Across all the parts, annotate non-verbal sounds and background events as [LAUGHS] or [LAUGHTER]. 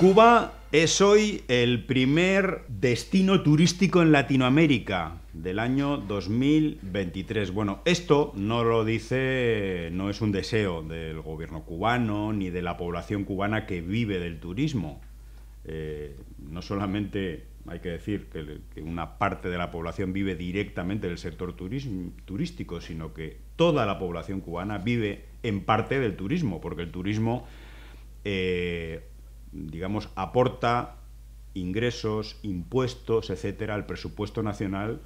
Cuba es hoy el primer destino turístico en Latinoamérica del año 2023. Bueno, esto no lo dice, no es un deseo del gobierno cubano ni de la población cubana que vive del turismo. Eh, no solamente hay que decir que, una parte de la población vive directamente del sector turístico, sino que toda la población cubana vive en parte del turismo, porque el turismo eh, digamos, aporta ingresos, impuestos, etcétera, al presupuesto nacional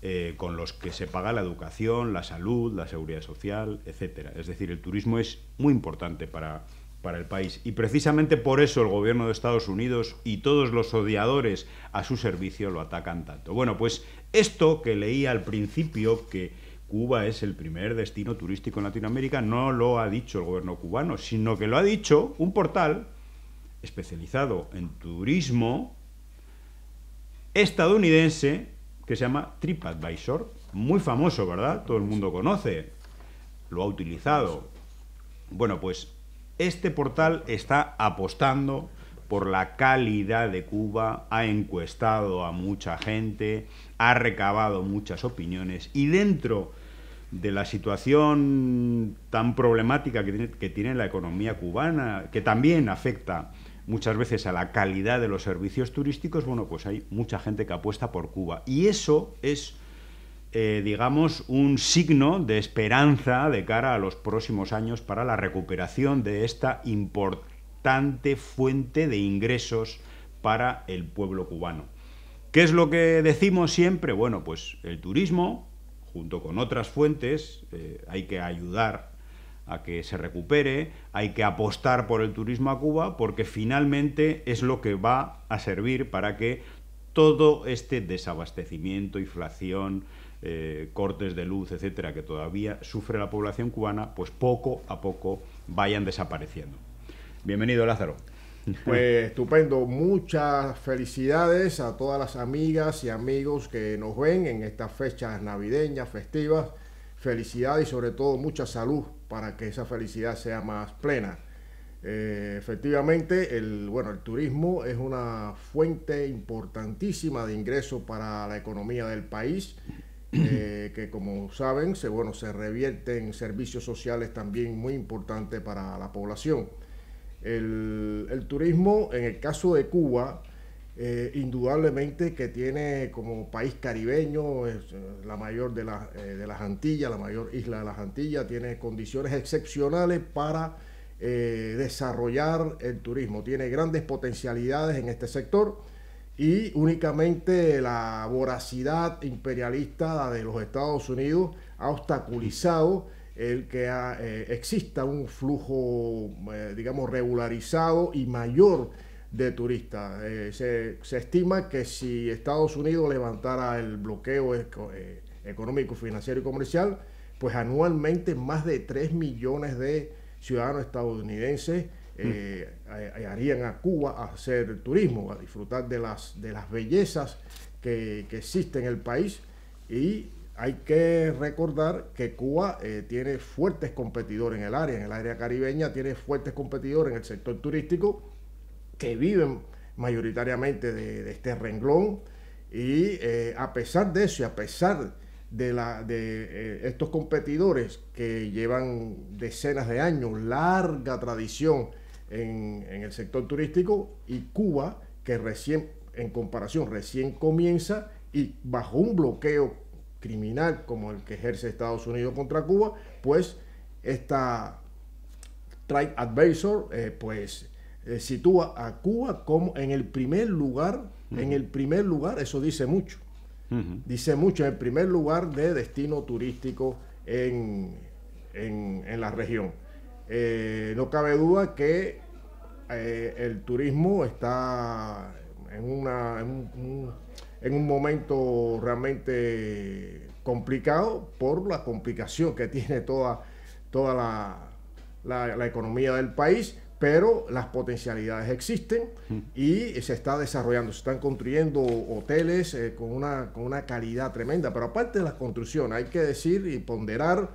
eh, con los que se paga la educación, la salud, la seguridad social, etcétera. Es decir, el turismo es muy importante para, para el país. Y precisamente por eso el gobierno de Estados Unidos y todos los odiadores a su servicio lo atacan tanto. Bueno, pues esto que leía al principio, que Cuba es el primer destino turístico en Latinoamérica, no lo ha dicho el gobierno cubano, sino que lo ha dicho un portal especializado en turismo estadounidense que se llama TripAdvisor, muy famoso, ¿verdad? Todo el mundo conoce, lo ha utilizado. Bueno, pues este portal está apostando por la calidad de Cuba, ha encuestado a mucha gente, ha recabado muchas opiniones y dentro de la situación tan problemática que tiene, que tiene la economía cubana, que también afecta muchas veces a la calidad de los servicios turísticos, bueno, pues hay mucha gente que apuesta por Cuba. Y eso es, eh, digamos, un signo de esperanza de cara a los próximos años para la recuperación de esta importante fuente de ingresos para el pueblo cubano. ¿Qué es lo que decimos siempre? Bueno, pues el turismo, junto con otras fuentes, eh, hay que ayudar a que se recupere, hay que apostar por el turismo a Cuba porque finalmente es lo que va a servir para que todo este desabastecimiento, inflación, eh, cortes de luz, etcétera, que todavía sufre la población cubana, pues poco a poco vayan desapareciendo. Bienvenido, Lázaro. Pues estupendo, muchas felicidades a todas las amigas y amigos que nos ven en estas fechas navideñas, festivas. Felicidades y sobre todo mucha salud para que esa felicidad sea más plena. Eh, efectivamente, el, bueno, el turismo es una fuente importantísima de ingresos para la economía del país, eh, [CLEARS THROAT] que como saben, se, bueno, se revierte en servicios sociales también muy importantes para la población. El, el turismo, en el caso de Cuba, eh, indudablemente que tiene como país caribeño, eh, la mayor de, eh, de, las Antillas, la mayor isla de las Antillas, tiene condiciones excepcionales para desarrollar el turismo, tiene grandes potencialidades en este sector y únicamente la voracidad imperialista de los Estados Unidos ha obstaculizado el que exista un flujo, digamos, regularizado y mayor de turistas. Eh, se, estima que si Estados Unidos levantara el bloqueo eh, económico, financiero y comercial, pues anualmente más de 3 millones de ciudadanos estadounidenses eh, harían a Cuba a hacer turismo, a disfrutar de las, de las bellezas que, que existen en el país. Y hay que recordar que Cuba tiene fuertes competidores en el área, en el área caribeña tiene fuertes competidores en el sector turístico que viven mayoritariamente de, este renglón. Y eh, a pesar de eso y a pesar de, la, de eh, estos competidores que llevan decenas de años, larga tradición en, el sector turístico y Cuba que recién, en comparación, recién comienza y bajo un bloqueo criminal como el que ejerce Estados Unidos contra Cuba, pues esta Trade Advisor, eh, pues eh, sitúa a Cuba como en el primer lugar, en el primer lugar, eso dice mucho, dice mucho, en el primer lugar de destino turístico en, en, la región. Eh, no cabe duda que eh, el turismo está en, una, en un, momento realmente complicado por la complicación que tiene toda, toda la, la economía del país, pero las potencialidades existen y se está desarrollando, se están construyendo hoteles eh, con, una, con una calidad tremenda, pero aparte de la construcción, hay que decir y ponderar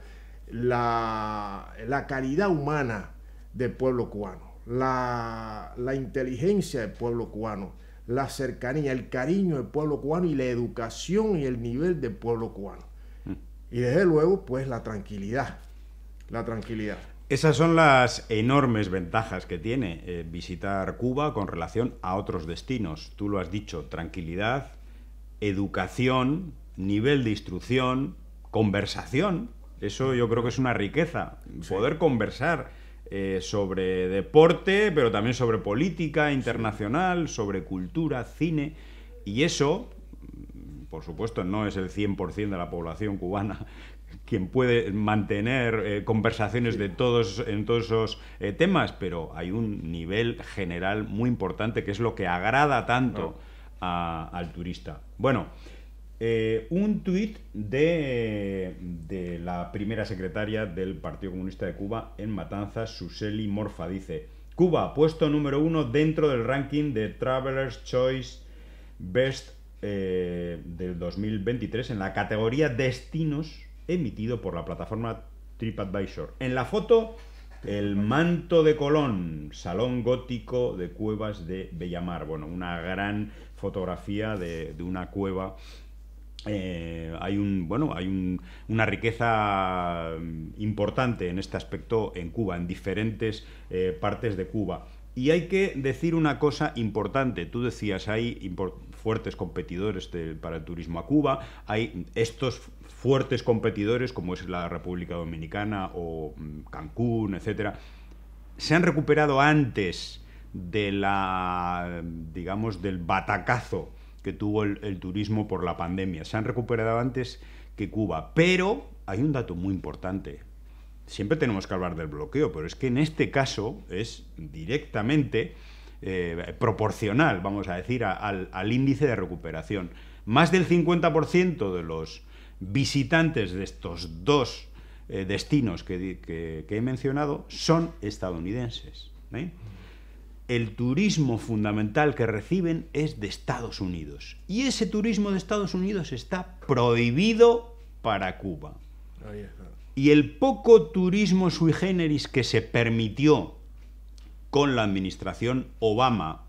la, calidad humana del pueblo cubano. la, la inteligencia del pueblo cubano, la cercanía, el cariño del pueblo cubano y la educación y el nivel del pueblo cubano. Mm. Y desde luego, pues la tranquilidad, la tranquilidad. Esas son las enormes ventajas que tiene eh, visitar Cuba con relación a otros destinos. Tú lo has dicho, tranquilidad, educación, nivel de instrucción, conversación. Eso yo creo que es una riqueza, poder conversar eh, sobre deporte, pero también sobre política internacional, sobre cultura, cine. Y eso, por supuesto, no es el 100% de la población cubana quien puede mantener eh, conversaciones de todos en todos esos eh, temas, pero hay un nivel general muy importante que es lo que agrada tanto al turista. Bueno, eh, un tuit de, de, la primera secretaria del Partido Comunista de Cuba en Matanzas, Suseli Morfa, dice, Cuba, puesto número uno dentro del ranking de Traveler's Choice Best del 2023 en la categoría Destinos emitido por la plataforma TripAdvisor. En la foto, el manto de Colón, salón gótico de cuevas de Bellamar. Bueno, una gran fotografía de, una cueva eh, hay un bueno hay una riqueza importante en este aspecto en Cuba en diferentes eh, partes de Cuba y hay que decir una cosa importante tú decías hay fuertes competidores para el turismo a Cuba hay estos fuertes competidores como es la República Dominicana o mm, Cancún, etcétera, se han recuperado antes de la, digamos, del batacazo que tuvo el, turismo por la pandemia. Se han recuperado antes que Cuba. Pero hay un dato muy importante. Siempre tenemos que hablar del bloqueo, pero es que en este caso es directamente eh, proporcional, vamos a decir, al, al índice de recuperación. Más del 50% de los visitantes de estos dos eh, destinos que, he mencionado son estadounidenses. ¿eh? El turismo fundamental que reciben es de Estados Unidos. Y ese turismo de Estados Unidos está prohibido para Cuba. Y el poco turismo sui generis que se permitió con la administración Obama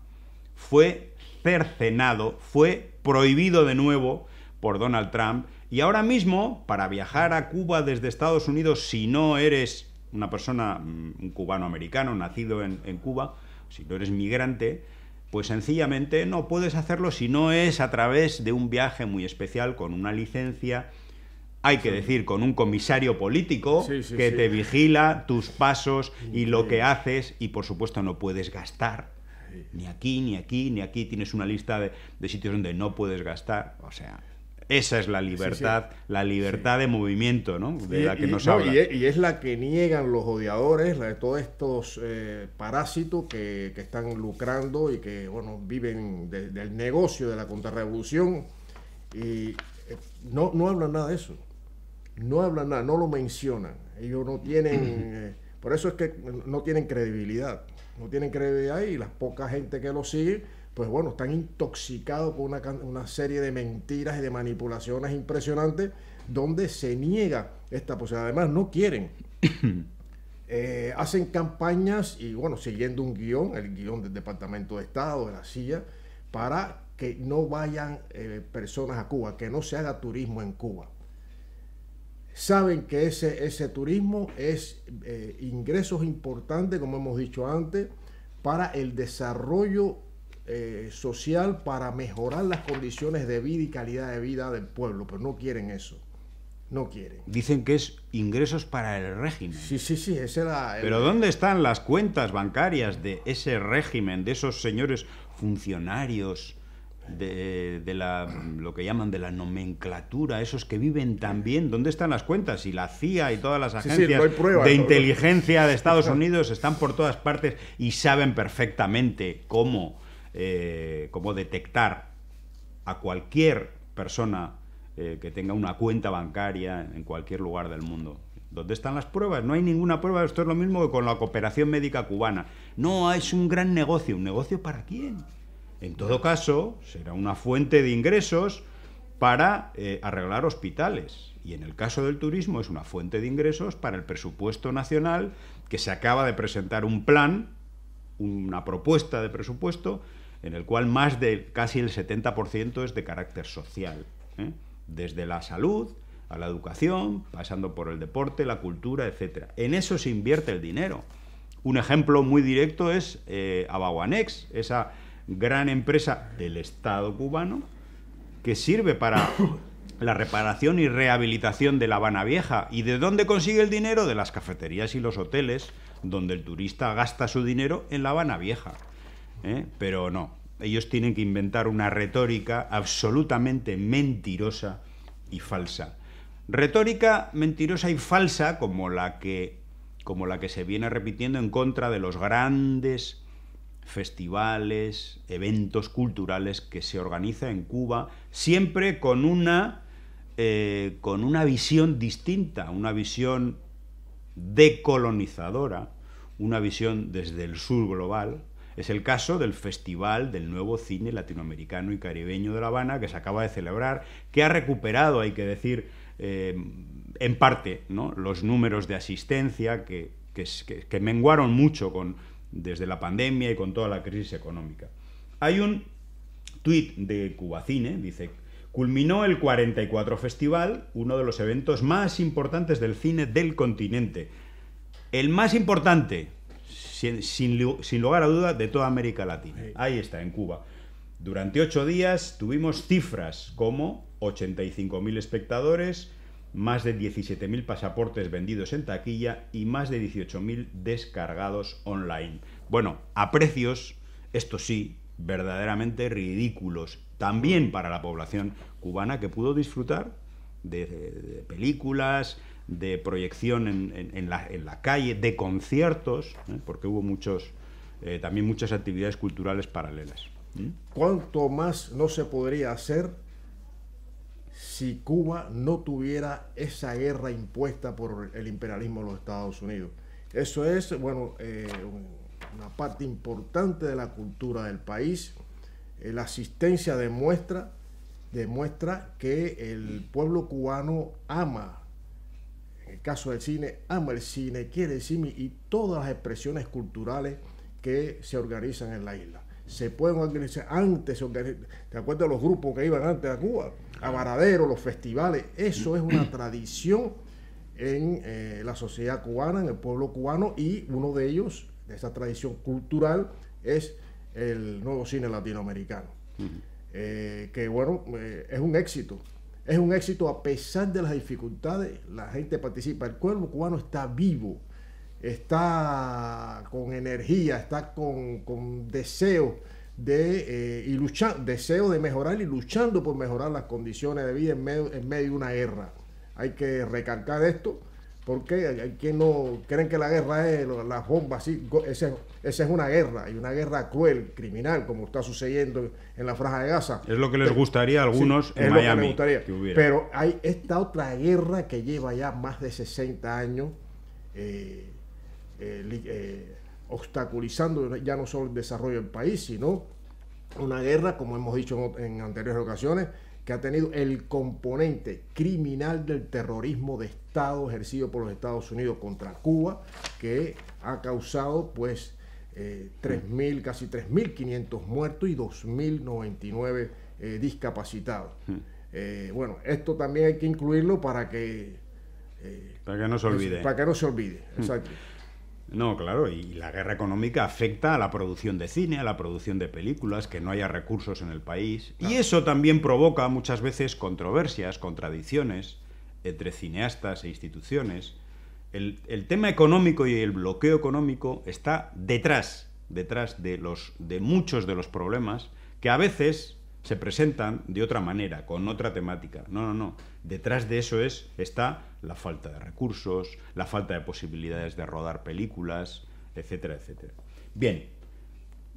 fue cercenado, fue prohibido de nuevo por Donald Trump y ahora mismo, para viajar a Cuba desde Estados Unidos, si no eres una persona, mm, un cubano americano, nacido en, Cuba, si no eres migrante, pues sencillamente no puedes hacerlo si no es a través de un viaje muy especial con una licencia, hay que decir, con un comisario político que te vigila tus pasos y lo que haces y por supuesto no puedes gastar. Ni aquí, ni aquí, ni aquí. Tienes una lista de, de sitios donde no puedes gastar. O sea, esa es la libertad, la libertad de movimiento, ¿no? De la que nos habla. Y es, la que niegan los odiadores, la de todos estos eh, parásitos que, están lucrando y que, bueno, viven del negocio de la contrarrevolución. Y eh, no, no hablan nada de eso. No hablan nada, no lo mencionan. Ellos no tienen... [CLEARS THROAT] Eh, por eso es que no tienen credibilidad. No tienen credibilidad y la poca gente que lo sigue pues bueno, están intoxicados con una, serie de mentiras y de manipulaciones impresionantes donde se niega esta posibilidad. Además, no quieren. [COUGHS] Eh, hacen campañas y bueno, siguiendo un guion, el guion del Departamento de Estado, de la CIA, para que no vayan eh, personas a Cuba, que no se haga turismo en Cuba. Saben que ese, ese turismo es eh, ingresos importantes, como hemos dicho antes, para el desarrollo eh, social para mejorar las condiciones de vida y calidad de vida del pueblo, pero no quieren eso. No quieren. Dicen que es ingresos para el régimen. Sí, sí, sí, ese era... Pero ¿dónde están las cuentas bancarias de ese régimen, de esos señores funcionarios? De, la, lo que llaman de la nomenclatura, esos que viven tan bien, ¿dónde están las cuentas? Y la CIA y todas las agencias de inteligencia de Estados Unidos están por todas partes y saben perfectamente cómo eh, cómo detectar a cualquier persona eh, que tenga una cuenta bancaria en cualquier lugar del mundo. ¿Dónde están las pruebas? No hay ninguna prueba. Esto es lo mismo que con la cooperación médica cubana. No, es un gran negocio. ¿Un negocio para quién? En todo caso, será una fuente de ingresos para eh, arreglar hospitales. Y en el caso del turismo es una fuente de ingresos para el presupuesto nacional que se acaba de presentar un plan una propuesta de presupuesto en el cual más de casi el 70% es de carácter social, ¿eh? desde la salud a la educación, pasando por el deporte, la cultura, etc. En eso se invierte el dinero. Un ejemplo muy directo es eh, Abaguanex, esa gran empresa del Estado cubano que sirve para la reparación y rehabilitación de La Habana Vieja. ¿Y de dónde consigue el dinero? De las cafeterías y los hoteles, donde el turista gasta su dinero en La Habana Vieja. ¿eh? Pero no, ellos tienen que inventar una retórica absolutamente mentirosa y falsa. Retórica mentirosa y falsa como la que, como la que se viene repitiendo en contra de los grandes festivales, eventos culturales que se organiza en Cuba, siempre con una, eh, con una visión distinta, una visión decolonizadora, una visión desde el sur global. Es el caso del Festival del Nuevo Cine Latinoamericano y Caribeño de La Habana, que se acaba de celebrar, que ha recuperado, hay que decir, eh, en parte, ¿no? los números de asistencia que, que menguaron mucho con, desde la pandemia y con toda la crisis económica. Hay un tuit de Cubacine, dice, culminó el 44 Festival, uno de los eventos más importantes del cine del continente. El más importante, sin, lugar a duda, de toda América Latina. Ahí está, en Cuba. Durante ocho días tuvimos cifras como 85.000 espectadores, más de 17.000 pasaportes vendidos en taquilla y más de 18.000 descargados online. Bueno, a precios, esto sí, verdaderamente ridículos, también para la población cubana que pudo disfrutar de, películas, de proyección en, la, calle, de conciertos, ¿eh? porque hubo muchos, eh, también muchas actividades culturales paralelas. ¿Cuánto más no se podría hacer si Cuba no tuviera esa guerra impuesta por el imperialismo de los Estados Unidos. Eso es, bueno, eh, una parte importante de la cultura del país. La asistencia demuestra, demuestra que el pueblo cubano ama, caso del cine, ama el cine, quiere el cine y todas las expresiones culturales que se organizan en la isla. Se pueden organizar antes, ¿te acuerdas de los grupos que iban antes a Cuba? a Varadero, los festivales. Eso es una tradición en eh, la sociedad cubana, en el pueblo cubano, y uno de ellos, de esa tradición cultural, es el nuevo cine latinoamericano. Eh, que bueno, eh, es un éxito. Es un éxito a pesar de las dificultades, la gente participa. El pueblo cubano está vivo, está con energía, está con, con deseo de, eh, y deseo de mejorar y luchando por mejorar las condiciones de vida en medio, en medio de una guerra. Hay que recalcar esto porque hay quien no creen que la guerra es las bombas, sí, esa, es una guerra y una guerra cruel, criminal, como está sucediendo en la franja de Gaza. Es lo que les gustaría a algunos en Miami. Pero hay esta otra guerra que lleva ya más de 60 años. Eh, eh, obstaculizando ya no solo el desarrollo del país, sino una guerra, como hemos dicho en, anteriores ocasiones, que ha tenido el componente criminal del terrorismo de Estado ejercido por los Estados Unidos contra Cuba, que ha causado pues eh, 3.000, casi 3.500 muertos y 2.099 eh, discapacitados. Hmm. Eh, bueno, esto también hay que incluirlo para que... Eh, para que no se olvide. Para que no se olvide, hmm. exacto. No, claro, y la guerra económica afecta a la producción de cine, a la producción de películas, que no haya recursos en el país. Y eso también provoca muchas veces controversias, contradicciones entre cineastas e instituciones. El, tema económico y el bloqueo económico está detrás, detrás de, los, de muchos de los problemas que a veces se presentan de otra manera, con otra temática. No, no, no. Detrás de eso es, está la falta de recursos, la falta de posibilidades de rodar películas, etcétera, etcétera. Bien,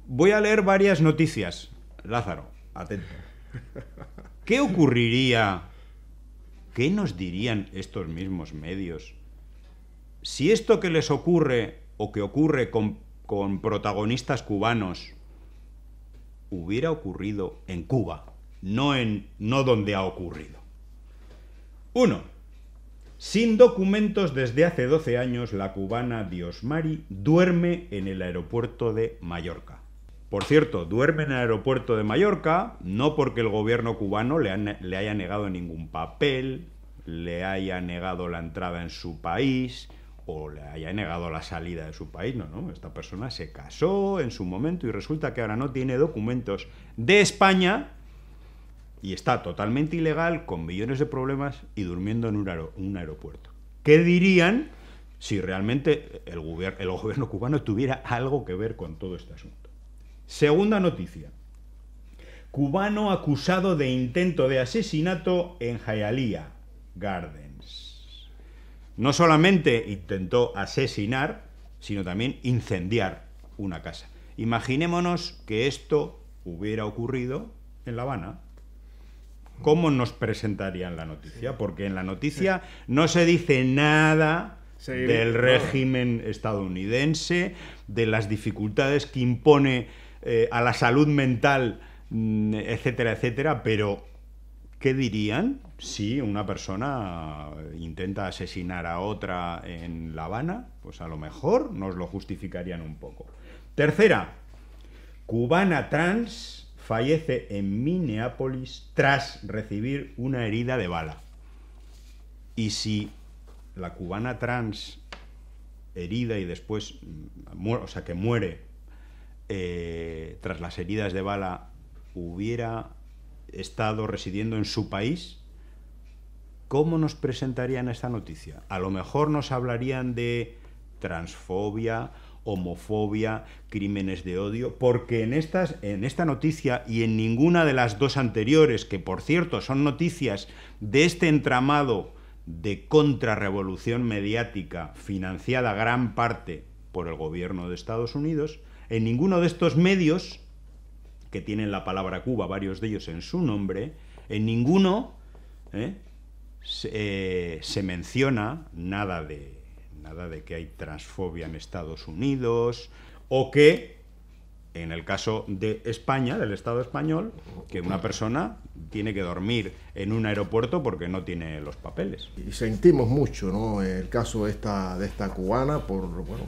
voy a leer varias noticias. Lázaro, atento. ¿Qué ocurriría, qué nos dirían estos mismos medios si esto que les ocurre o que ocurre con, con protagonistas cubanos hubiera ocurrido en Cuba, no, en, no donde ha ocurrido. Uno, Sin documentos desde hace 12 años, la cubana Diosmari duerme en el aeropuerto de Mallorca. Por cierto, duerme en el aeropuerto de Mallorca no porque el gobierno cubano le, haya negado ningún papel, le haya negado la entrada en su país o le haya negado la salida de su país. No, no, esta persona se casó en su momento y resulta que ahora no tiene documentos de España y está totalmente ilegal, con millones de problemas y durmiendo en un, aeropuerto. ¿Qué dirían si realmente el gobierno cubano tuviera algo que ver con todo este asunto? Segunda noticia. Cubano acusado de intento de asesinato en Hialeah Gardens. No solamente intentó asesinar, sino también incendiar una casa. Imaginémonos que esto hubiera ocurrido en La Habana. ¿cómo nos presentarían la noticia? Porque en la noticia no se dice nada del régimen estadounidense, de las dificultades que impone eh, a la salud mental, mm, etcétera, etcétera, pero ¿qué dirían si una persona intenta asesinar a otra en La Habana? Pues a lo mejor nos lo justificarían un poco. Tercera, cubana trans fallece en Minneapolis tras recibir una herida de bala. Y si la cubana trans herida y después, mm, o sea, que muere eh, tras las heridas de bala, hubiera estado residiendo en su país, ¿cómo nos presentarían esta noticia? A lo mejor nos hablarían de transfobia homofobia, crímenes de odio, porque en, estas, en esta noticia y en ninguna de las dos anteriores, que por cierto son noticias de este entramado de contrarrevolución mediática financiada gran parte por el gobierno de Estados Unidos, en ninguno de estos medios, que tienen la palabra Cuba, varios de ellos en su nombre, en ninguno ¿eh? se eh, menciona nada de de que hay transfobia en Estados Unidos o que, en el caso de España, del Estado español, que una persona tiene que dormir en un aeropuerto porque no tiene los papeles. Y sentimos mucho, ¿no? El caso de esta, de esta cubana por, bueno,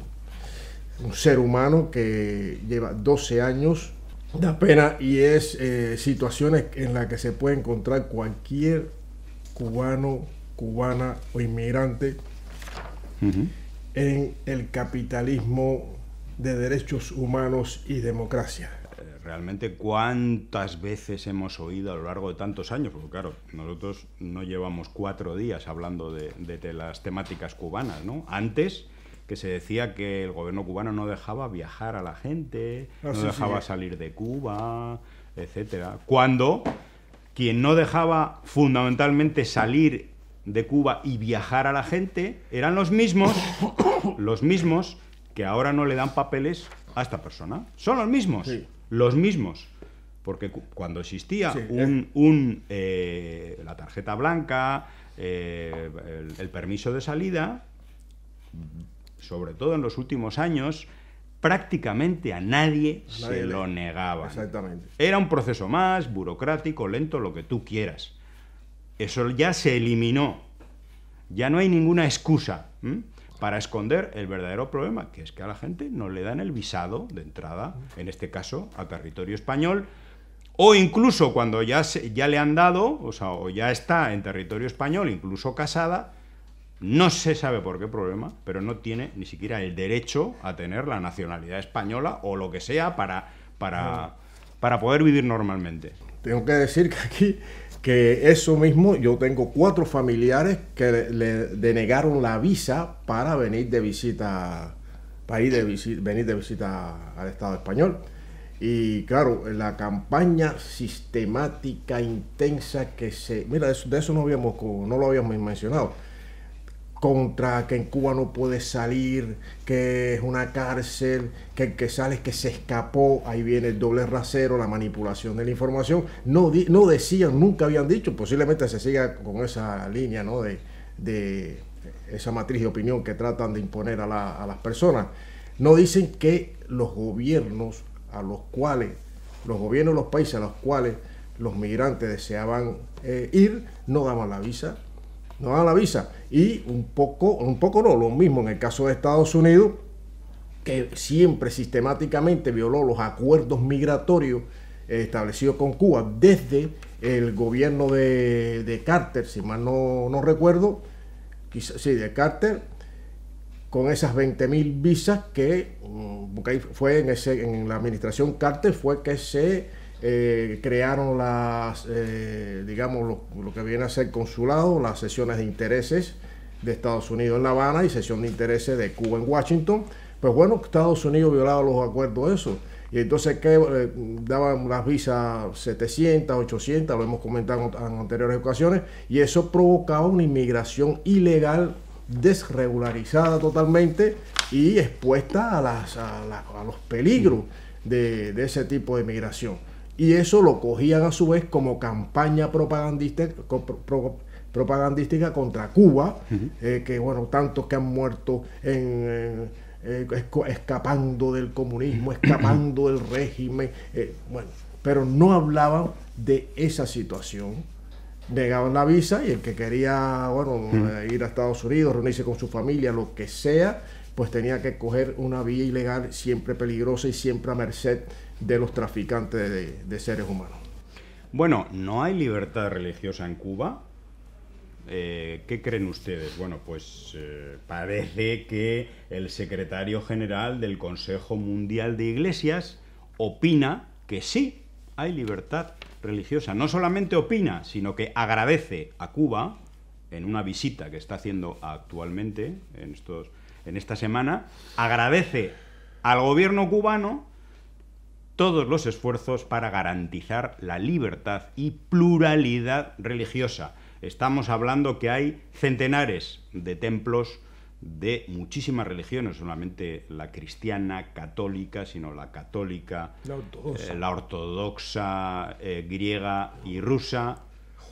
un ser humano que lleva 12 años da pena y es eh, situaciones en las que se puede encontrar cualquier cubano, cubana o inmigrante en el capitalismo de derechos humanos y democracia. Realmente, ¿cuántas veces hemos oído a lo largo de tantos años? Porque claro, nosotros no llevamos cuatro días hablando de, las temáticas cubanas, ¿no? Antes que se decía que el gobierno cubano no dejaba viajar a la gente, ah, no dejaba salir de Cuba, etcétera. Cuando quien no dejaba fundamentalmente salir de Cuba y viajar a la gente eran los mismos, [COUGHS] los mismos que ahora no le dan papeles a esta persona. Son los mismos, los mismos. Porque cuando existía un, eh, la tarjeta blanca, eh, el, permiso de salida, sobre todo en los últimos años, prácticamente a nadie, se lo negaba. Exactamente. Era un proceso más, burocrático, lento, lo que tú quieras. Eso ya se eliminó. Ya no hay ninguna excusa para esconder el verdadero problema, que es que a la gente no le dan el visado de entrada, en este caso, a territorio español, o incluso cuando ya, ya le han dado, o sea, o ya está en territorio español, incluso casada, no se sabe por qué problema, pero no tiene ni siquiera el derecho a tener la nacionalidad española o lo que sea para, para, para poder vivir normalmente. Tengo que decir que aquí que eso mismo, yo tengo cuatro familiares que le, denegaron la visa para venir de visita, para ir de venir de visita al Estado español. Y claro, la campaña sistemática, intensa que se... Mira, de eso, de eso no, habíamos, no lo habíamos mencionado contra que en Cuba no puede salir, que es una cárcel, que el que sale es que se escapó, ahí viene el doble rasero, la manipulación de la información. No, no decían, nunca habían dicho, posiblemente se siga con esa línea ¿no? de, de esa matriz de opinión que tratan de imponer a, las personas. No dicen que los gobiernos a los cuales, los gobiernos de los países a los cuales los migrantes deseaban eh, ir, no daban la visa no daban la visa. Y un poco, un poco no, lo mismo en el caso de Estados Unidos, que siempre sistemáticamente violó los acuerdos migratorios establecidos con Cuba desde el gobierno de, Carter, si mal no, no recuerdo, quizás, sí, de Carter, con esas 20.000 visas que mm, fue en, ese, en la administración Carter fue que se eh, crearon las, eh, digamos, lo, que viene a ser consulado, las sesiones de intereses de Estados Unidos en La Habana y sesión de intereses de Cuba en Washington. Pues bueno, Estados Unidos violaba los acuerdos eso. Y entonces que daban las visas 700, 800, lo hemos comentado en anteriores ocasiones, y eso provocaba una inmigración ilegal desregularizada totalmente y expuesta a, las, a, los peligros de, ese tipo de migración. Y eso lo cogían a su vez como campaña propagandística, propagandística contra Cuba, eh, que bueno, tantos que han muerto en, eh, escapando del comunismo, [CLEARS THROAT] escapando del régimen, eh, bueno, pero no hablaban de esa situación. Negaban la visa y el que quería bueno, eh, ir a Estados Unidos, reunirse con su familia, lo que sea, pues tenía que coger una vía ilegal siempre peligrosa y siempre a merced de los traficantes de, seres humanos. Bueno, ¿no hay libertad religiosa en Cuba? Eh, ¿Qué creen ustedes? Bueno, pues eh, parece que el secretario general del Consejo Mundial de Iglesias opina que sí, hay libertad religiosa. No solamente opina, sino que agradece a Cuba, en una visita que está haciendo actualmente, en, estos, en esta semana, agradece al gobierno cubano todos los esfuerzos para garantizar la libertad y pluralidad religiosa. Estamos hablando que hay centenares de templos de muchísimas religiones, no solamente la cristiana, católica, sino la católica, la ortodoxa, eh, eh, griega y rusa,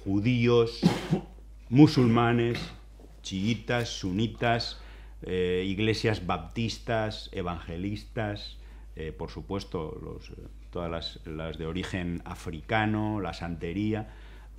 judíos, [COUGHS] musulmanes, chiitas, sunitas, eh, iglesias baptistas, evangelistas, por supuesto, todas las, las de origen africano, la santería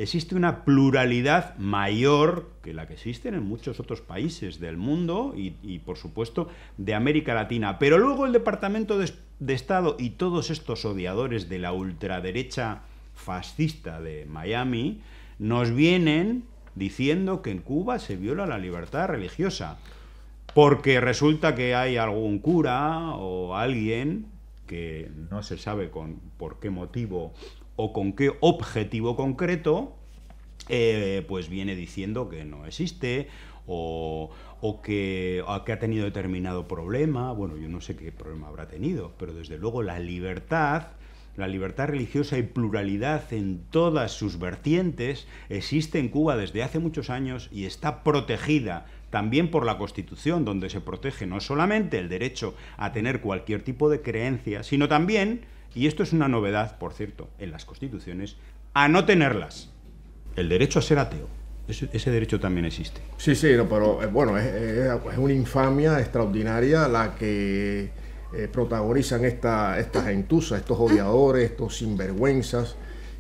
existe una pluralidad mayor que la que existen en muchos otros países del mundo y, por supuesto, de América Latina. Pero luego el Departamento de, Estado y todos estos odiadores de la ultraderecha fascista de Miami nos vienen diciendo que en Cuba se viola la libertad religiosa. Porque resulta que hay algún cura o alguien que no se sabe con por qué motivo o con qué objetivo concreto, eh, pues viene diciendo que no existe o, que, que, ha tenido determinado problema. Bueno, yo no sé qué problema habrá tenido, pero desde luego la libertad, la libertad religiosa y pluralidad en todas sus vertientes existe en Cuba desde hace muchos años y está protegida también por la Constitución, donde se protege no solamente el derecho a tener cualquier tipo de creencia, sino también y esto es una novedad, por cierto, en las constituciones, a no tenerlas. El derecho a ser ateo. Ese, derecho también existe. Sí, sí, pero eh, bueno, es, una infamia extraordinaria la que eh, protagonizan esta, estas gentusas, estos odiadores, estos sinvergüenzas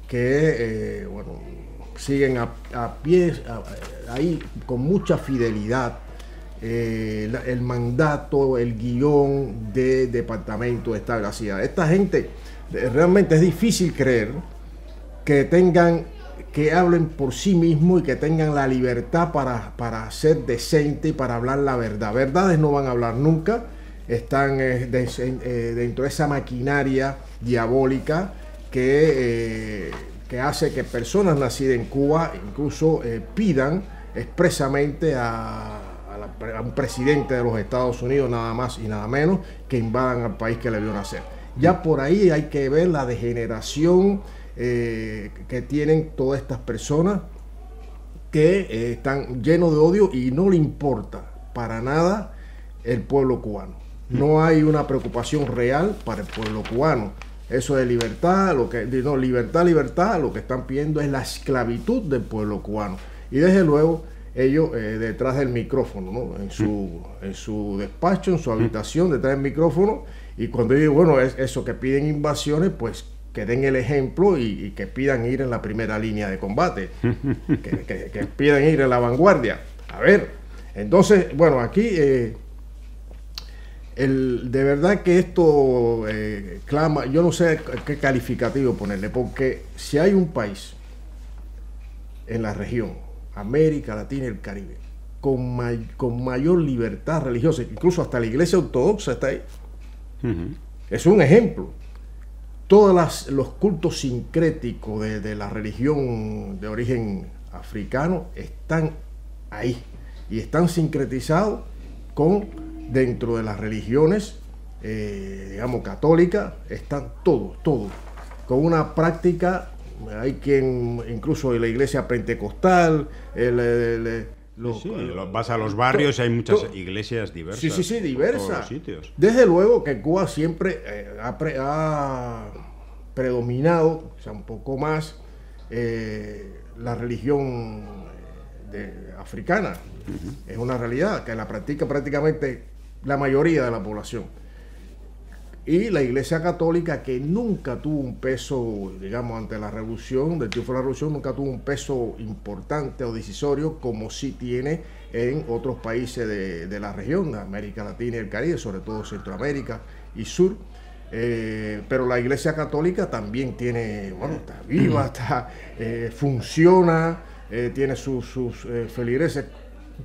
que, eh, bueno, siguen a, a pie, ahí con mucha fidelidad eh, el mandato, el guion de Departamento de Estabilidad. Esta gente, realmente es difícil creer que tengan, que hablen por sí mismos y que tengan la libertad para, para ser decente y para hablar la verdad. Verdades no van a hablar nunca, están eh, eh, dentro de esa maquinaria diabólica que, que hace que personas nacidas en Cuba incluso pidan expresamente a un presidente de los Estados Unidos, nada más y nada menos, que invadan al país que le vio nacer. Ya por ahí hay que ver la degeneración eh, que tienen todas estas personas que eh, están llenos de odio y no le importa para nada el pueblo cubano. No hay una preocupación real para el pueblo cubano. Eso de libertad, lo que no, libertad, libertad, lo que están pidiendo es la esclavitud del pueblo cubano. Y desde luego ellos eh, detrás del micrófono, en, su, en su despacho, en su habitación, detrás del micrófono. Y cuando digo, bueno, es eso que piden invasiones, pues que den el ejemplo y, que pidan ir en la primera línea de combate, [LAUGHS] que, pidan ir en la vanguardia. A ver, entonces, bueno, aquí eh, el, de verdad que esto eh, clama, yo no sé qué calificativo ponerle, porque si hay un país en la región, América Latina y el Caribe, con, con mayor libertad religiosa, incluso hasta la iglesia ortodoxa está ahí, es un ejemplo. Todos los cultos sincréticos de, la religión de origen africano están ahí y están sincretizados con dentro de las religiones, eh, digamos, católicas, están todos, todos, con una práctica, hay quien, incluso en la iglesia pentecostal, el, sí, vas a los barrios y hay muchas iglesias diversas. Sí, sí, sí, diversas. Sitios. Desde luego que Cuba siempre eh, ha, predominado, o sea, un poco más, eh, la religión de, africana. Es una realidad que la practica prácticamente la mayoría de la población. Y la Iglesia Católica, que nunca tuvo un peso, digamos, ante la revolución, del triunfo de la revolución, nunca tuvo un peso importante o decisorio como sí tiene en otros países de, la región, de América Latina y el Caribe, sobre todo Centroamérica y Sur. Eh, pero la Iglesia Católica también tiene, bueno, está viva, está, eh, funciona, eh, tiene sus, sus feligreses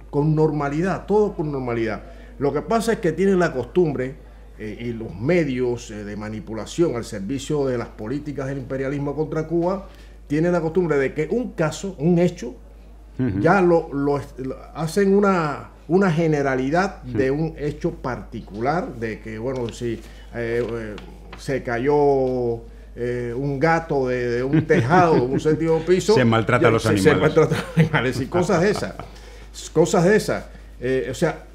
con normalidad, todo con normalidad. Lo que pasa es que tienen la costumbre eh, y los medios eh, de manipulación al servicio de las políticas del imperialismo contra Cuba tienen la costumbre de que un caso, un hecho, ya lo, hacen una, una generalidad de un hecho particular, de que, bueno, si eh, se cayó un gato de, un [LAUGHS] tejado, de un séptimo piso. Se maltrata a los animales. Se maltrata a los animales y cosas de esas. Cosas de esas. o sea,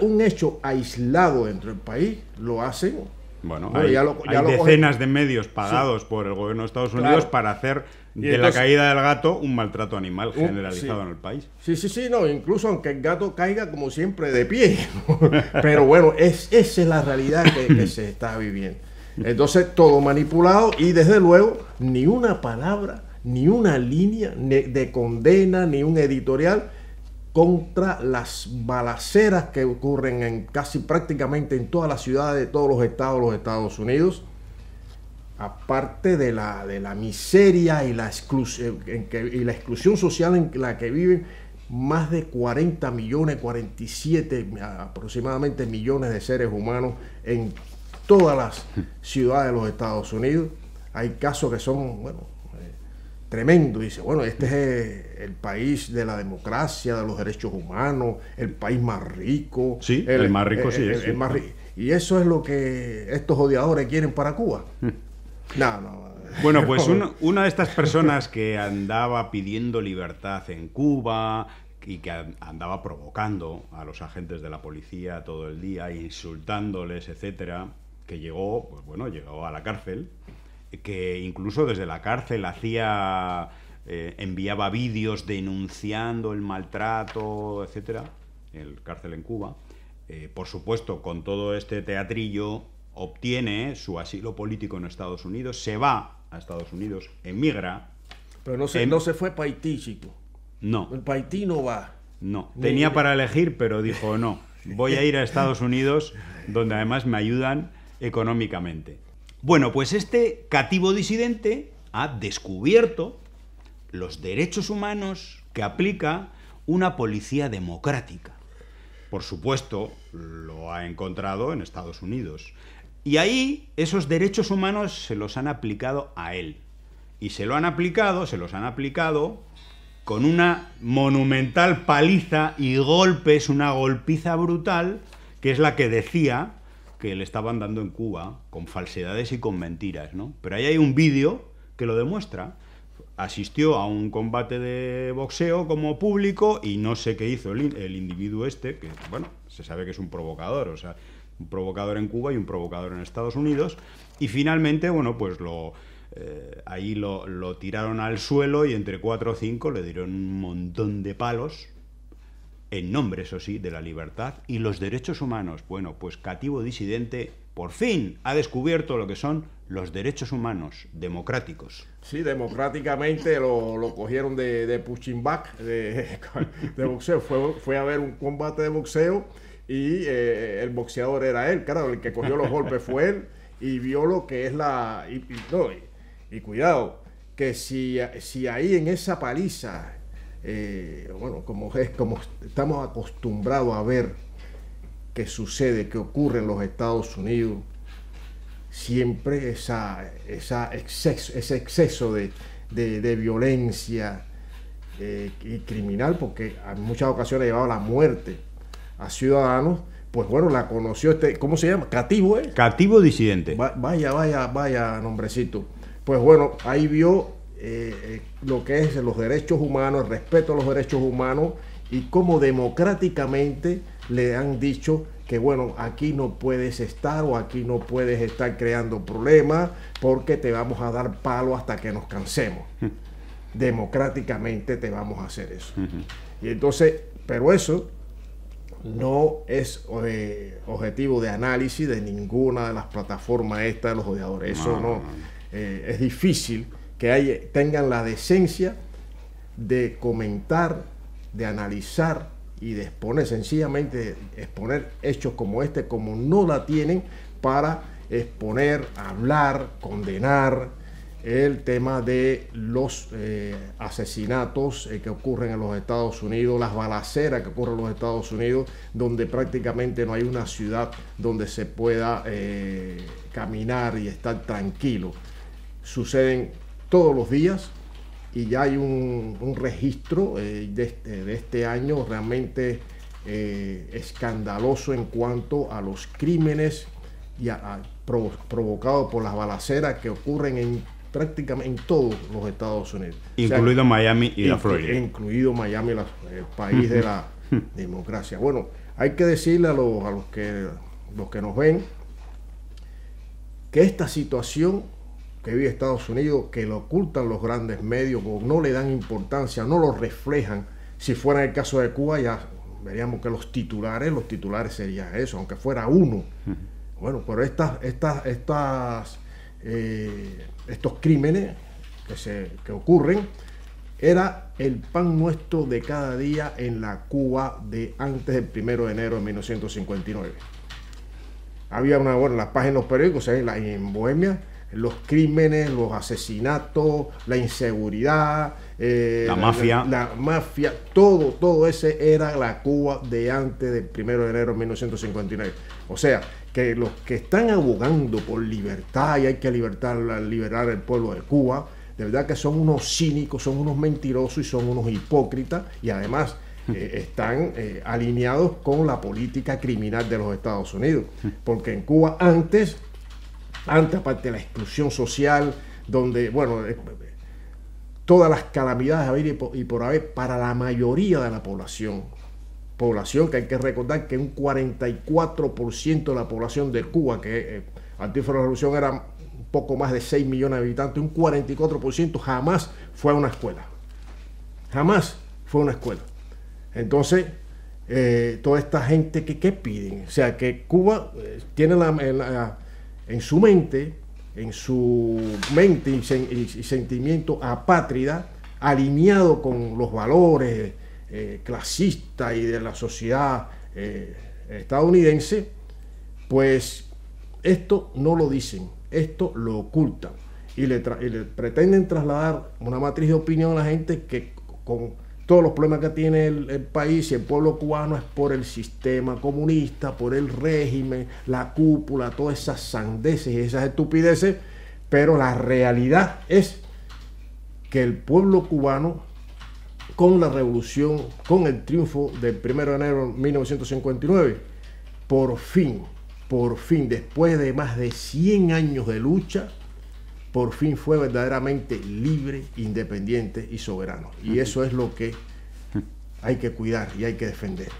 un hecho aislado dentro del país, lo hacen. Bueno, hay, decenas de medios pagados por el gobierno de Estados Unidos para hacer de la caída del gato un maltrato animal generalizado en el país. Sí, sí, sí, no, incluso aunque el gato caiga como siempre de pie. [LAUGHS] Pero bueno, es, esa es la realidad que, se está viviendo. Entonces, todo manipulado y desde luego ni una palabra, ni una línea de condena, ni un editorial contra las balaceras que ocurren en casi prácticamente en todas las ciudades de todos los estados de los Estados Unidos, aparte de la, de la miseria y la, la exclusión social en la que viven más de 40 millones, 47 aproximadamente millones de seres humanos en todas las ciudades de los Estados Unidos. Hay casos que son, bueno, tremendo. Dice, bueno, este es el país de la democracia, de los derechos humanos, el país más rico. Sí, el, más rico sí es. Y eso es lo que estos odiadores quieren para Cuba. no, no. Bueno, pues [LAUGHS] una de estas personas que andaba pidiendo libertad en Cuba y que andaba provocando a los agentes de la policía todo el día, insultándoles, etcétera, que llegó, pues bueno, llegó a la cárcel que incluso desde la cárcel hacía, eh, enviaba vídeos denunciando el maltrato, etcétera, el cárcel en Cuba. Eh, por supuesto, con todo este teatrillo, obtiene su asilo político en Estados Unidos, se va a Estados Unidos, emigra. Pero no se, no se fue para Haití, chico. No. El Haití no va. No. Tenía para elegir, pero dijo no. Voy a ir a Estados Unidos, donde además me ayudan económicamente. Bueno, pues este cativo disidente ha descubierto los derechos humanos que aplica una policía democrática. Por supuesto, lo ha encontrado en Estados Unidos. Y ahí esos derechos humanos se los han aplicado a él. Y se lo han aplicado, se los han aplicado con una monumental paliza y golpes, una golpiza brutal, que es la que decía que le estaban dando en Cuba con falsedades y con mentiras, ¿no? Pero ahí hay un vídeo que lo demuestra. Asistió a un combate de boxeo como público y no sé qué hizo el, individuo este, que, bueno, se sabe que es un provocador, o sea, un provocador en Cuba y un provocador en Estados Unidos. Y finalmente, bueno, pues lo, eh, ahí lo, lo, tiraron al suelo y entre cuatro o cinco le dieron un montón de palos en nombre, eso sí, de la libertad y los derechos humanos. Bueno, pues Cativo Disidente por fin ha descubierto lo que son los derechos humanos democráticos. Sí, democráticamente lo, lo cogieron de, de pushing back, de, boxeo. Fue, fue, a ver un combate de boxeo y eh, el boxeador era él, claro, el que cogió los golpes fue él y vio lo que es la... Y, y, y cuidado, que si, si ahí en esa paliza, eh, bueno, como, es, como estamos acostumbrados a ver que sucede, que ocurre en los Estados Unidos, siempre esa, esa exceso, ese exceso de, de, de violencia eh, y criminal, porque en muchas ocasiones llevaba la muerte a ciudadanos, pues bueno, la conoció este, ¿cómo se llama? Cativo, ¿eh? Cativo disidente. Va, vaya, vaya, vaya, nombrecito. Pues bueno, ahí vio eh, lo que es los derechos humanos, el respeto a los derechos humanos y cómo democráticamente le han dicho que bueno, aquí no puedes estar o aquí no puedes estar creando problemas porque te vamos a dar palo hasta que nos cansemos. Democráticamente te vamos a hacer eso. Y entonces, pero eso no es eh, objetivo de análisis de ninguna de las plataformas estas de los odiadores. Eso no, eh, es difícil que tengan la decencia de comentar, de analizar y de exponer, sencillamente exponer hechos como este, como no la tienen, para exponer, hablar, condenar el tema de los eh, asesinatos eh, que ocurren en los Estados Unidos, las balaceras que ocurren en los Estados Unidos, donde prácticamente no hay una ciudad donde se pueda eh, caminar y estar tranquilo. Suceden todos los días y ya hay un, un registro eh, de, este, de, este, año realmente eh, escandaloso en cuanto a los crímenes y a, a, provo provocados por las balaceras que ocurren en prácticamente en todos los Estados Unidos. Incluido o sea, Miami y la Florida. Incluido Miami, la, el país de la [LAUGHS] democracia. Bueno, hay que decirle a los, a los, que, los que nos ven que esta situación que vive Estados Unidos, que lo ocultan los grandes medios, o no le dan importancia, no lo reflejan. Si fuera el caso de Cuba, ya veríamos que los titulares, los titulares serían eso, aunque fuera uno. Bueno, pero estas, estas, estas, eh, estos crímenes que, se, que ocurren, era el pan nuestro de cada día en la Cuba de antes del primero de enero de 1959. Había una, bueno, las páginas los periódicos, en Bohemia, los crímenes, los asesinatos, la inseguridad, eh, la mafia. La, la, mafia, todo, todo ese era la Cuba de antes del 1 de enero de 1959. O sea, que los que están abogando por libertad y hay que libertar, liberar el pueblo de Cuba, de verdad que son unos cínicos, son unos mentirosos y son unos hipócritas y además eh, están eh, alineados con la política criminal de los Estados Unidos. Porque en Cuba antes antes aparte de la exclusión social, donde, bueno, eh, todas las calamidades a ver y por, haber para la mayoría de la población. Población que hay que recordar que un 44% de la población de Cuba, que eh, antes de la revolución era un poco más de 6 millones de habitantes, un 44% jamás fue a una escuela. Jamás fue a una escuela. Entonces, eh, toda esta gente que, ¿qué piden? O sea, que Cuba eh, tiene la en su mente, en su mente y, sen sentimiento apátrida, alineado con los valores eh, clasistas y de la sociedad eh, estadounidense, pues esto no lo dicen, esto lo ocultan. Y le, y le, pretenden trasladar una matriz de opinión a la gente que con todos los problemas que tiene el, país y el pueblo cubano es por el sistema comunista, por el régimen, la cúpula, todas esas sandeces y esas estupideces, pero la realidad es que el pueblo cubano, con la revolución, con el triunfo del 1 de enero de 1959, por fin, por fin, después de más de 100 años de lucha, por fin fue verdaderamente libre, independiente y soberano. Y eso es lo que hay que cuidar y hay que defender.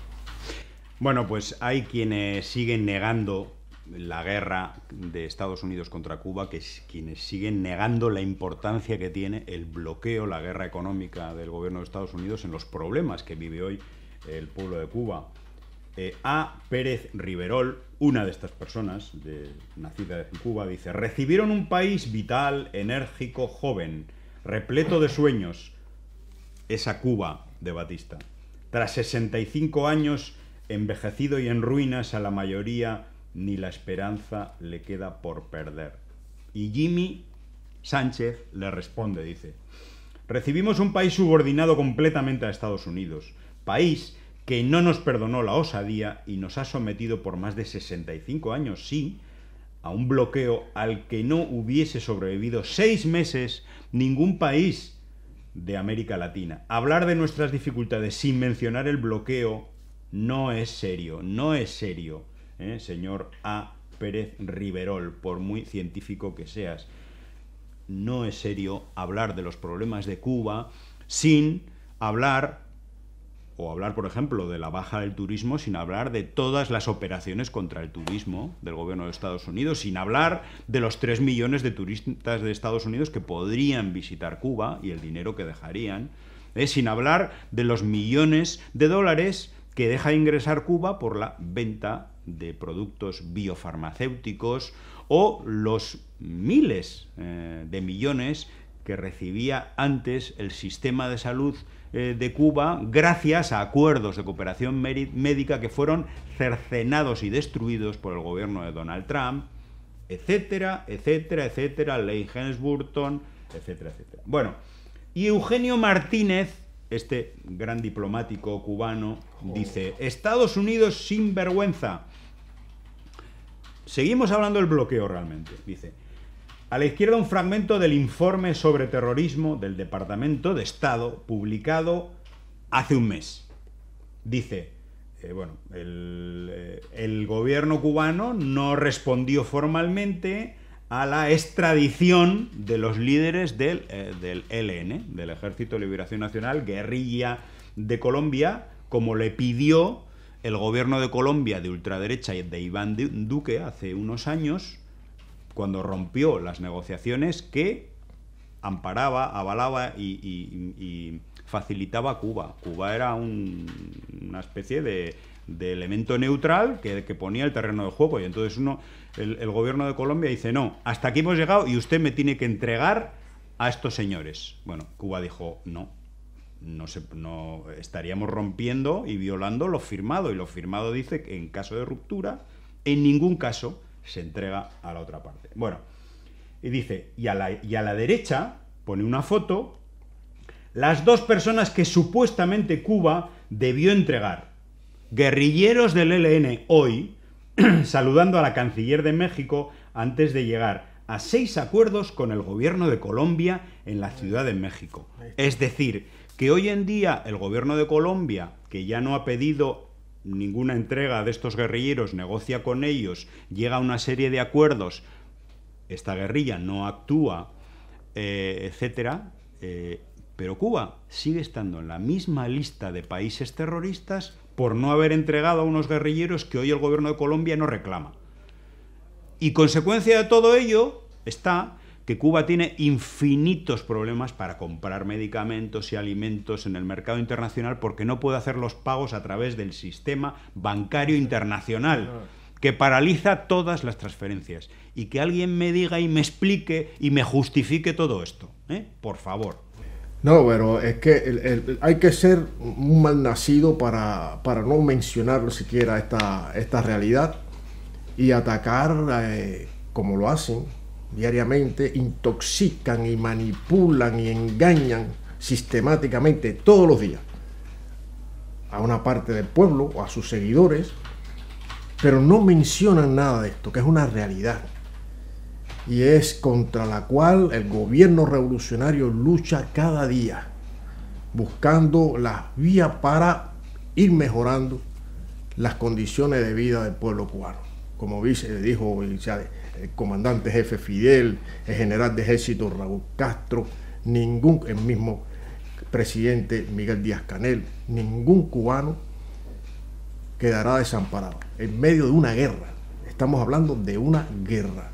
Bueno, pues hay quienes siguen negando la guerra de Estados Unidos contra Cuba, que es quienes siguen negando la importancia que tiene el bloqueo, la guerra económica del gobierno de Estados Unidos en los problemas que vive hoy el pueblo de Cuba. Eh, A. Pérez Riverol, una de estas personas, de, nacida en Cuba, dice, recibieron un país vital, enérgico, joven, repleto de sueños. Esa Cuba de Batista. Tras 65 años, envejecido y en ruinas a la mayoría, ni la esperanza le queda por perder. Y Jimmy Sánchez le responde, dice, recibimos un país subordinado completamente a Estados Unidos, país que no nos perdonó la osadía y nos ha sometido por más de 65 años, sí, a un bloqueo al que no hubiese sobrevivido seis meses ningún país de América Latina. Hablar de nuestras dificultades sin mencionar el bloqueo no es serio, no es serio, ¿eh? señor A. Pérez Riverol, por muy científico que seas. No es serio hablar de los problemas de Cuba sin hablar o hablar, por ejemplo, de la baja del turismo sin hablar de todas las operaciones contra el turismo del gobierno de Estados Unidos, sin hablar de los 3 millones de turistas de Estados Unidos que podrían visitar Cuba y el dinero que dejarían, ¿eh? sin hablar de los millones de dólares que deja de ingresar Cuba por la venta de productos biofarmacéuticos o los miles eh, de millones que recibía antes el sistema de salud eh, de Cuba gracias a acuerdos de cooperación médica que fueron cercenados y destruidos por el gobierno de Donald Trump, etcétera, etcétera, etcétera, ley Helms-Burton, etcétera, etcétera. Bueno, y Eugenio Martínez, este gran diplomático cubano, dice, Estados Unidos sin vergüenza. Seguimos hablando del bloqueo realmente, dice. A la izquierda un fragmento del informe sobre terrorismo del Departamento de Estado publicado hace un mes. Dice, eh, bueno, eh, el, gobierno cubano no respondió formalmente a la extradición de los líderes del, eh, del ELN, del Ejército de Liberación Nacional, guerrilla de Colombia, como le pidió el gobierno de Colombia de ultraderecha de Iván Duque hace unos años, cuando rompió las negociaciones que amparaba, avalaba y, facilitaba a Cuba. Cuba era una especie de, elemento neutral que, ponía el terreno de juego y entonces uno, el, gobierno de Colombia dice, no, hasta aquí hemos llegado y usted me tiene que entregar a estos señores. Bueno, Cuba dijo, no, no, se, no estaríamos rompiendo y violando lo firmado y lo firmado dice que en caso de ruptura, en ningún caso se entrega a la otra parte. Bueno, y dice, y a la, y a la derecha pone una foto, las dos personas que supuestamente Cuba debió entregar. Guerrilleros del ELN hoy, [CLEARS THROAT] saludando a la canciller de México antes de llegar a seis acuerdos con el gobierno de Colombia en la Ciudad de México. Es decir, que hoy en día el gobierno de Colombia, que ya no ha pedido ninguna entrega de estos guerrilleros negocia con ellos, llega a una serie de acuerdos, esta guerrilla no actúa, eh, etcétera, eh, pero Cuba sigue estando en la misma lista de países terroristas por no haber entregado a unos guerrilleros que hoy el gobierno de Colombia no reclama. Y consecuencia de todo ello está que Cuba tiene infinitos problemas para comprar medicamentos y alimentos en el mercado internacional porque no puede hacer los pagos a través del sistema bancario internacional que paraliza todas las transferencias. Y que alguien me diga y me explique y me justifique todo esto. ¿eh? Por favor. No, pero es que hay que ser un mal nacido para, para no mencionar siquiera esta, esta realidad y atacar eh, como lo hacen diariamente, intoxican y manipulan y engañan sistemáticamente todos los días a una parte del pueblo o a sus seguidores, pero no mencionan nada de esto, que es una realidad. Y es contra la cual el gobierno revolucionario lucha cada día, buscando las vías para ir mejorando las condiciones de vida del pueblo cubano. Como dice, dijo el comandante jefe Fidel, el general de ejército Raúl Castro, ningún, el mismo presidente Miguel Díaz Canel, ningún cubano quedará desamparado en medio de una guerra. Estamos hablando de una guerra.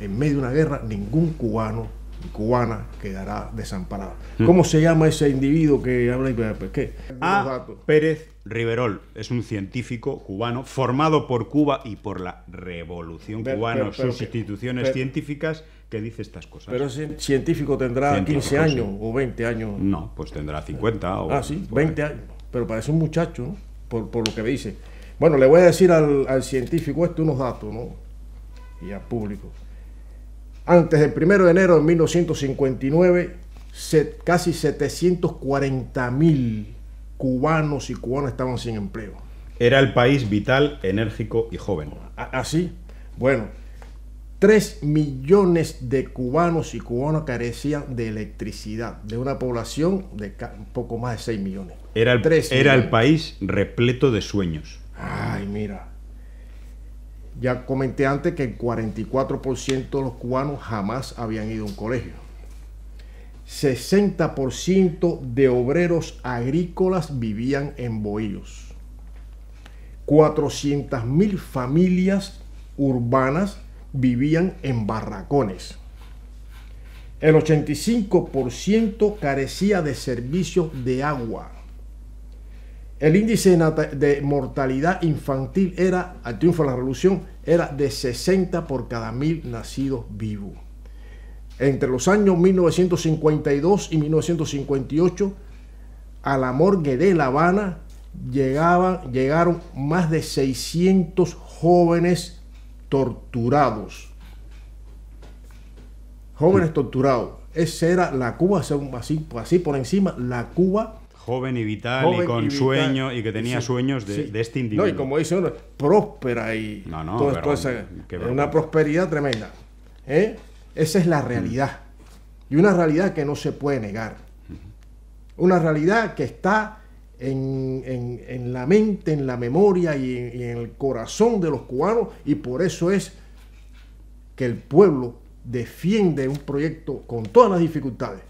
En medio de una guerra, ningún cubano cubana quedará desamparado. Hmm. ¿Cómo se llama ese individuo que habla? ¿Qué? A. Pérez Riverol es un científico cubano formado por Cuba y por la Revolución Pero- Cubana, pero- pero sus instituciones científicas, que dice estas cosas. Pero ese científico tendrá Científico, 15 años sí. o 20 años. no, pues tendrá 50 o... Ah, sí, por ahí. 20 años. Pero parece un muchacho, ¿no? Por, por lo que dice. Bueno, le voy a decir al, al científico este unos datos, ¿no? Y al público. Antes del 1 de enero de 1959, se- casi 740 mil cubanos y cubanas estaban sin empleo. Era el país vital, enérgico y joven. Así, bueno, 3 millones de cubanos y cubanas carecían de electricidad, de una población de poco más de 6 millones. Era el, era el país repleto de sueños. Ay, mira. Ya comenté antes que el 44% de los cubanos jamás habían ido a un colegio. 60% de obreros agrícolas vivían en bohíos. 400.000 familias urbanas vivían en barracones. El 85% carecía de servicios de agua. El índice de, mortalidad infantil era, al triunfo de la revolución, era de 60 por cada mil nacidos vivos. Entre los años 1952 y 1958, a la morgue de La Habana llegaban, llegaron más de 600 jóvenes torturados. Jóvenes torturados. Esa era la Cuba, así, así por encima, la Cuba Joven y vital joven y con y vital. sueño y que tenía Sí, sueños de, sí. de este individuo. No, y como dice uno, próspera y No, no, todo- pero toda esa- qué una prosperidad tremenda. ¿eh? Esa es la realidad. Y una realidad que no se puede negar. Una realidad que está en, en- en la mente, en la memoria y en, y en el corazón de los cubanos y por eso es que el pueblo defiende un proyecto con todas las dificultades,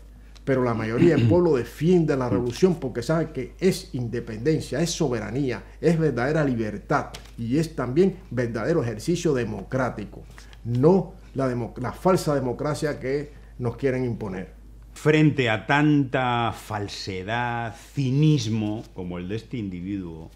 pero la mayoría del pueblo defiende la revolución porque sabe que es independencia, es soberanía, es verdadera libertad y es también verdadero ejercicio democrático, no la, falsa democracia que nos quieren imponer. frente a tanta falsedad, cinismo como el de este individuo,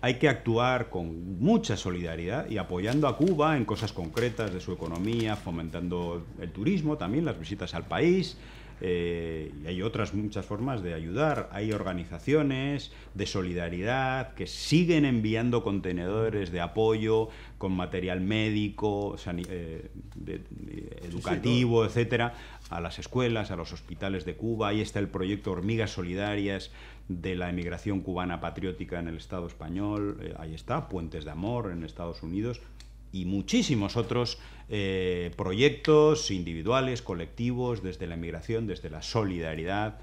hay que actuar con mucha solidaridad y apoyando a Cuba en cosas concretas de su economía, fomentando el turismo, también las visitas al país. Eh, y hay otras muchas formas de ayudar. Hay organizaciones de solidaridad que siguen enviando contenedores de apoyo con material médico, eh, de- de- educativo, etcétera, a las escuelas, a los hospitales de Cuba. Ahí está el proyecto Hormigas Solidarias de la emigración cubana patriótica en el Estado español. Eh, ahí está, Puentes de Amor en Estados Unidos y muchísimos otros eh, proyectos individuales, colectivos, desde la emigración, desde la solidaridad.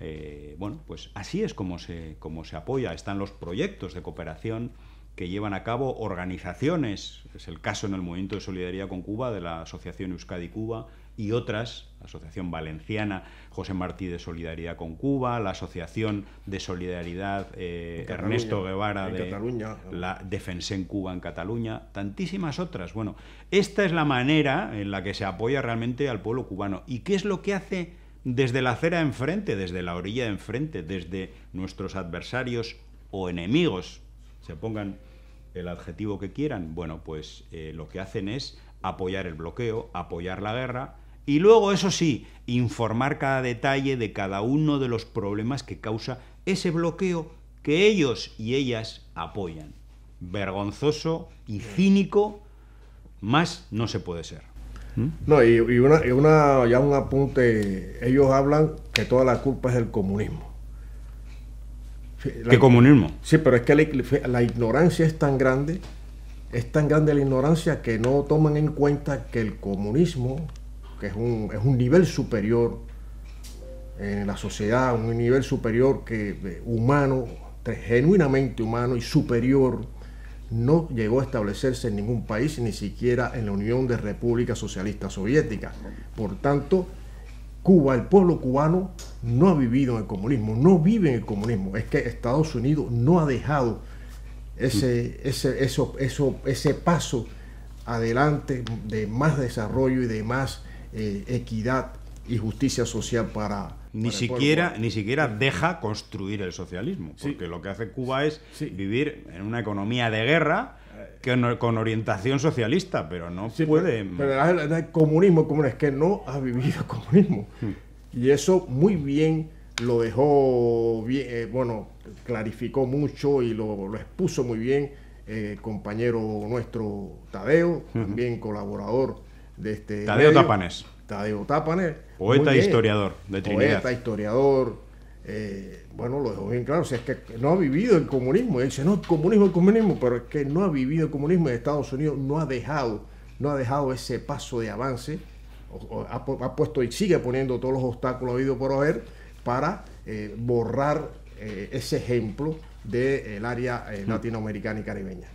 Eh, bueno, pues así es como se, como se apoya. Están los proyectos de cooperación que llevan a cabo organizaciones, es el caso en el Movimiento de Solidaridad con Cuba de la Asociación Euskadi Cuba y otras, la Asociación Valenciana José Martí de Solidaridad con Cuba, la Asociación de Solidaridad eh, Ernesto Guevara de Cataluña. la Defensa en Cuba en Cataluña, tantísimas otras. Bueno, esta es la manera en la que se apoya realmente al pueblo cubano. ¿Y qué es lo que hace desde la acera de enfrente, desde la orilla de enfrente, desde nuestros adversarios o enemigos? Se pongan el adjetivo que quieran. Bueno, pues eh, lo que hacen es apoyar el bloqueo, apoyar la guerra y luego, eso sí, informar cada detalle de cada uno de los problemas que causa ese bloqueo que ellos y ellas apoyan. Vergonzoso y cínico, más no se puede ser. No, y, y una, y una, ya un apunte, ellos hablan que toda la culpa es del comunismo. La- ¿Qué comunismo? Sí, pero es que la, la ignorancia es tan grande, es tan grande la ignorancia que no toman en cuenta que el comunismo, que es un, es un nivel superior en la sociedad, un nivel superior que eh, humano, genuinamente humano y superior, no llegó a establecerse en ningún país, ni siquiera en la Unión de Repúblicas Socialistas Soviéticas. Por tanto, Cuba, el pueblo cubano, no ha vivido en el comunismo, no vive en el comunismo. Es que Estados Unidos no ha dejado ese, ese, eso, eso, ese paso adelante de más desarrollo y de más eh, equidad y justicia social para... Ni siquiera, ni siquiera deja construir el socialismo, Sí. porque lo que hace Cuba es Sí. vivir en una economía de guerra que no- con orientación socialista, pero no Sí, puede. Pero, pero el, el comunismo, comunismo, es que no ha vivido el comunismo. Hmm. Y eso muy bien lo dejó, bien, eh, bueno, clarificó mucho y lo, lo expuso muy bien eh, compañero nuestro Tadeo, también colaborador de este. Tadeo medio. Tapanes. Tadeo Tapanes. Poeta e historiador de Trinidad. Poeta, historiador. eh, bueno, lo dejó bien claro. O sea, es que no ha vivido el comunismo. Él dice, no, el comunismo, el comunismo. Pero es que no ha vivido el comunismo en Estados Unidos. No ha dejado, no ha dejado ese paso de avance. o- o ha, pu- ha puesto y sigue poniendo todos los obstáculos habido por haber para eh, borrar eh, ese ejemplo del área eh, latinoamericana y caribeña.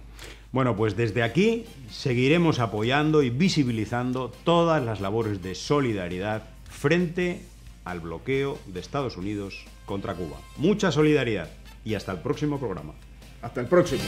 Bueno, pues desde aquí seguiremos apoyando y visibilizando todas las labores de solidaridad frente al bloqueo de Estados Unidos contra Cuba. Mucha solidaridad y hasta el próximo programa. Hasta el próximo.